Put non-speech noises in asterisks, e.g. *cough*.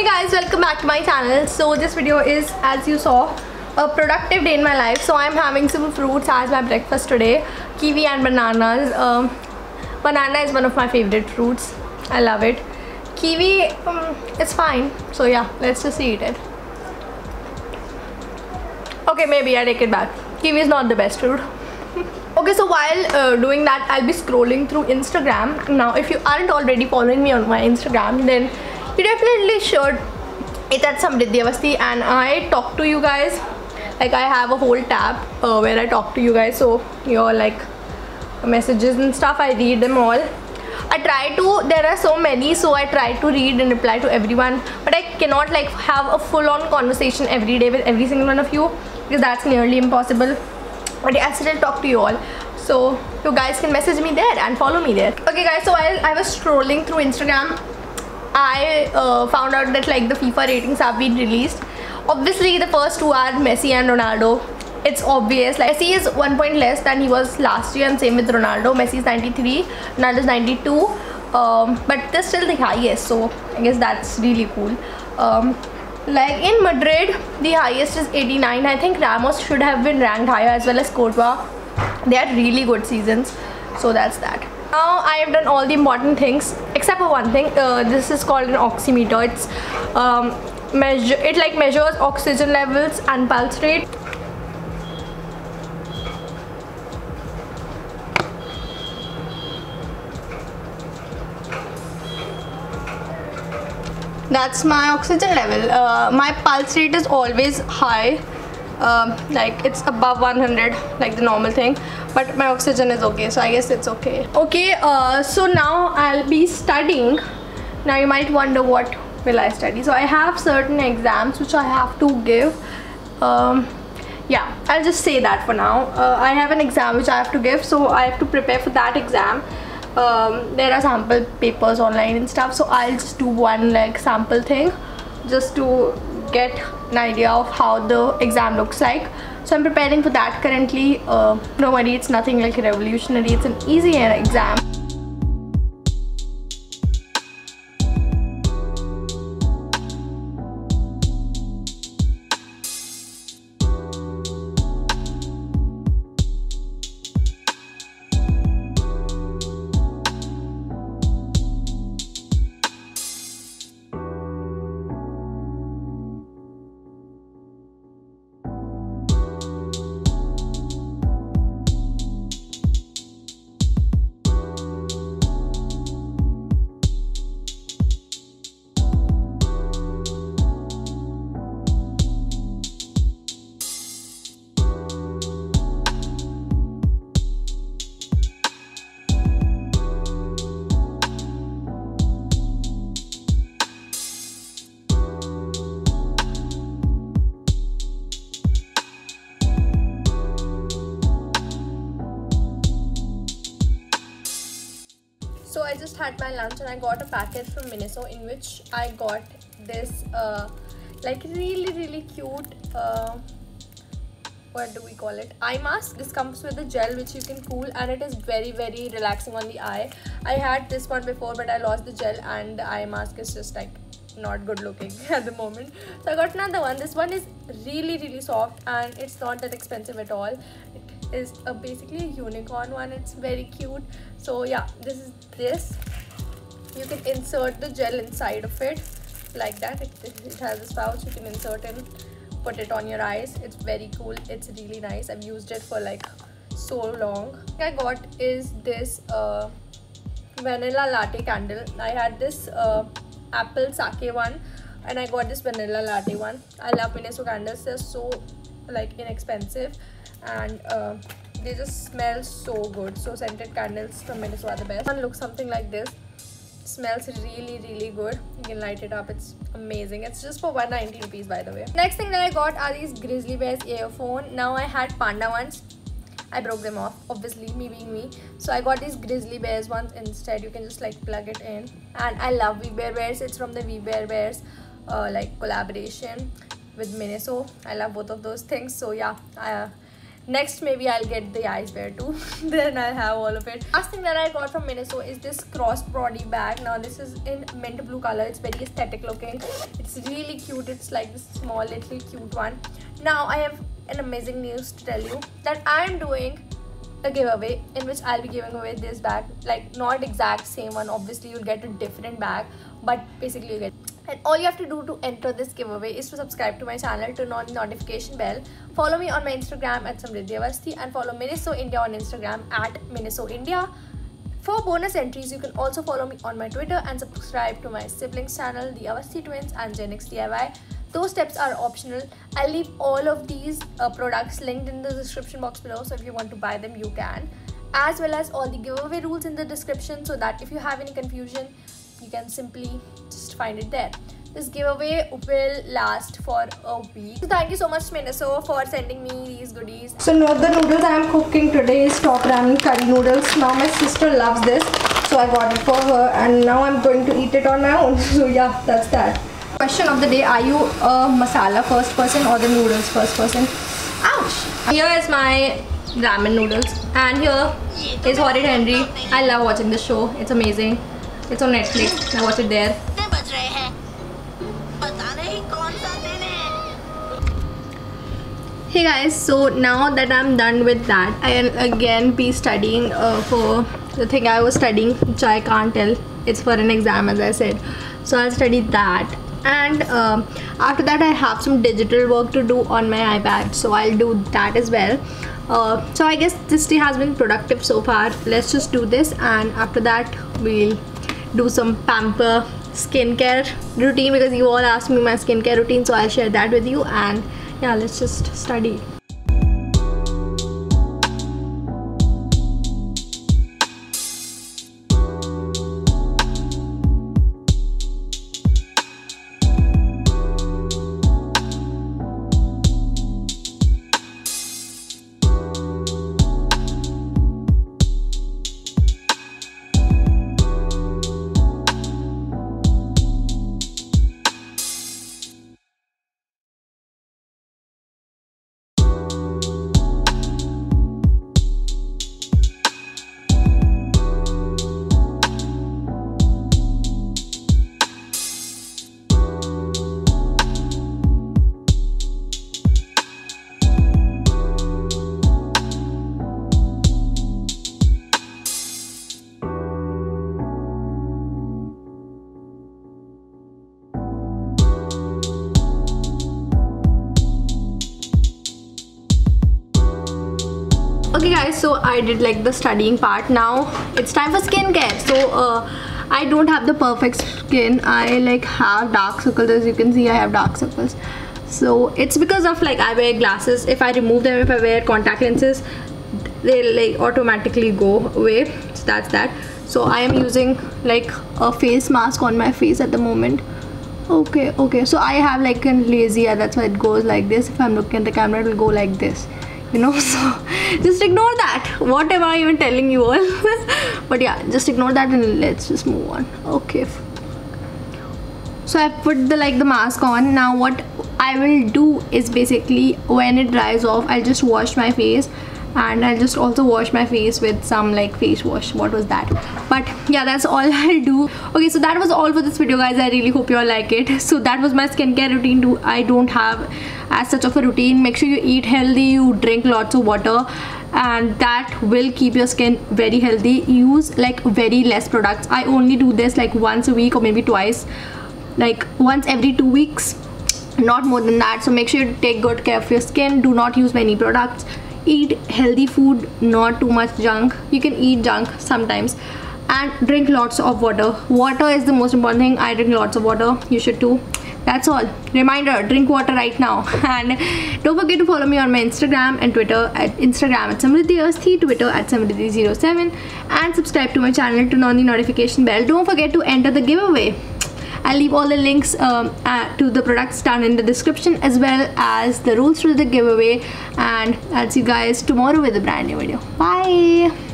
hey guys welcome back to my channel. So this video is as you saw a productive day in my life. So i'm having some fruits as my breakfast today. Kiwi and bananas. Um, banana is one of my favorite fruits. I love it. Kiwi um, it's fine. So yeah let's just eat it. Okay maybe i take it back. Kiwi is not the best fruit *laughs* okay so while uh, doing that i'll be scrolling through instagram. Now if you aren't already following me on my instagram then you definitely should it's at Samraddhi Awasthi and I talk to you guys. Like I have a whole tab uh, where I talk to you guys. So your like messages and stuff I read them all. I try to there are so many so I try to read and reply to everyone. But I cannot like have a full-on conversation every day with every single one of you because that's nearly impossible. But I still talk to you all. So you guys can message me there and follow me there. Okay guys so while I was scrolling through Instagram I uh, found out that like the FIFA ratings have been released. Obviously the first two are Messi and Ronaldo. It's obvious like Messi is one point less than he was last year and same with Ronaldo. Messi is 93 Ronaldo is 92 um, but they're still the highest so I guess that's really cool. Um, like in Madrid the highest is 89 I think Ramos should have been ranked higher as well as Courtois. They had really good seasons so that's that now I have done all the important things except for one thing. Uh, this is called an oximeter. It's um, measure it like measures oxygen levels and pulse rate. That's my oxygen level. Uh, my pulse rate is always high um, like it's above 100 like the normal thing. But my oxygen is okay so I guess it's okay. Okay uh, so now I'll be studying. Now you might wonder what will I study. So I have certain exams which I have to give. Um, yeah I'll just say that for now. Uh, I have an exam which I have to give so I have to prepare for that exam. Um, there are sample papers online and stuff so I'll just do one like sample thing just to get an idea of how the exam looks like. So I'm preparing for that currently. Uh, no worry it's nothing like revolutionary. It's an easy exam so I just had my lunch and I got a package from Miniso in which I got this uh, like really really cute uh, what do we call it? Eye mask. This comes with a gel which you can cool and it is very very relaxing on the eye. I had this one before but I lost the gel and the eye mask is just like not good looking *laughs* at the moment. So I got another one. This one is really really soft and it's not that expensive at all. It is a basically a unicorn one. It's very cute. So yeah this is this. You can insert the gel inside of it like that. It, it has a pouch you can insert and put it on your eyes. It's very cool. It's really nice. I've used it for like so long. I got is this uh, vanilla latte candle. I had this uh, apple sake one and i got this vanilla latte one. I love Miniso candles. They're so like inexpensive and uh, they just smell so good. So scented candles from Miniso are the best. One looks something like this. Smells really really good. You can light it up. It's amazing. It's just for 190 rupees by the way. Next thing that i got are these grizzly bears earphone. Now i had panda ones. I broke them off obviously me being me. So I got these grizzly bears ones instead. You can just like plug it in. And I love We Bare Bears. It's from the We Bare Bears uh, like collaboration with Miniso I love both of those things. So yeah I, uh, next maybe i'll get the eyes wear too. *laughs* Then i'll have all of it. Last thing that i got from miniso is this cross body bag. Now this is in mint blue color. It's very aesthetic looking. It's really cute. It's like this small little cute one. Now i have an amazing news to tell you that i am doing a giveaway in which I'll be giving away this bag. Like not exact same one. Obviously you'll get a different bag but basically you get and all you have to do to enter this giveaway is to subscribe to my channel turn on the notification bell follow me on my instagram at samraddhi awasthi and follow miniso india on instagram at miniso india for bonus entries, you can also follow me on my Twitter and subscribe to my siblings channel, the Awasthi Twins and Jennext DIY. Those steps are optional. I'll leave all of these uh, products linked in the description box below, so if you want to buy them, you can. As well as all the giveaway rules in the description, so that if you have any confusion, you can simply just find it there. This giveaway will last for a week. So thank you so much Miniso for sending me these goodies. So now the noodles I am cooking today is top ramen curry noodles. Now my sister loves this so I got it for her and now I'm going to eat it on my own. *laughs* So yeah that's that. Question of the day are you a masala first person or the noodles first person? Ouch! Here is my ramen noodles and here is Horrid Henry. I love watching this show. It's amazing it's on Netflix. I watch it there. Hey guys, so now that I'm done with that, I'll again be studying uh, for the thing I was studying, which I can't tell. It's for an exam, as I said. So I'll study that. And uh, after that, I have some digital work to do on my iPad. So I'll do that as well. Uh, so I guess this day has been productive so far. Let's just do this, and after that, we'll do some pamper skincare routine because you all asked me my skincare routine so I'll share that with you. And yeah let's just study okay guys so i did like the studying part. Now it's time for skincare. So uh, i don't have the perfect skin. I like have dark circles. As you can see i have dark circles. So it's because of like i wear glasses. If i remove them if i wear contact lenses they like automatically go away. So that's that. So i am using like a face mask on my face at the moment. Okay okay. So i have like a lazy eye. That's why it goes like this. If i'm looking at the camera it will go like this you know *laughs* so just ignore that. What am i even telling you all. *laughs* But yeah just ignore that and let's just move on. Okay. So i put the like the mask on. Now what i will do is basically when it dries off i'll just wash my face and I'll just also wash my face with some like face wash. What was that? But yeah that's all *laughs* I'll do. Okay so that was all for this video guys. I really hope you all like it. So that was my skincare routine too I don't have as such of a routine. Make sure you eat healthy you drink lots of water and that will keep your skin very healthy. Use like very less products. I only do this like once a week or maybe twice like once every two weeks not more than that. So make sure you take good care of your skin. Do not use many products eat healthy food not too much junk. You can eat junk sometimes and drink lots of water. Water is the most important thing. I drink lots of water. You should too. That's all. Reminder drink water right now. *laughs* And don't forget to follow me on my instagram and twitter at instagram at samraddhi twitter at samraddhi07 and subscribe to my channel to turn on the notification bell. Don't forget to enter the giveaway I'll leave all the links um, uh, to the products down in the description as well as the rules for the giveaway and I'll see you guys tomorrow with a brand new video. Bye!